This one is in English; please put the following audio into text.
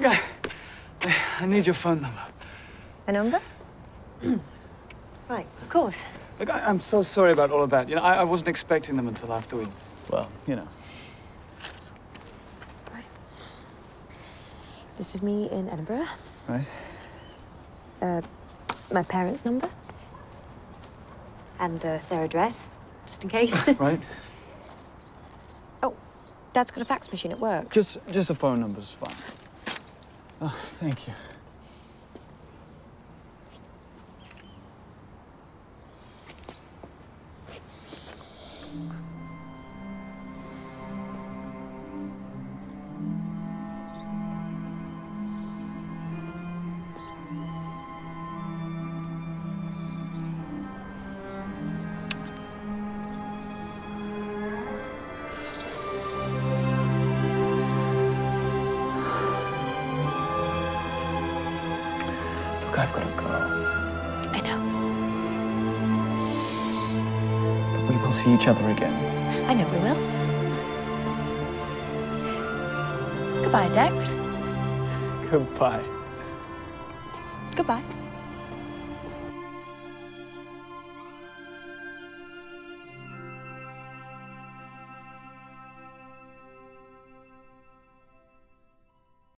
Look, I, I need your phone number. A number? right, of course. Look, I, am so sorry about all of that. You know, I, I wasn't expecting them until after we, well, you know. Right. This is me in Edinburgh. Right. Uh, my parents' number. And uh, their address, just in case. right. Oh, Dad's got a fax machine at work. Just, just a phone number's fine. Oh, thank you. Look, I've got to go. I know. But we will see each other again. I know we will. Goodbye, Dex. Goodbye. Goodbye.